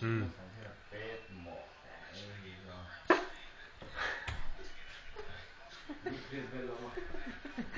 嗯。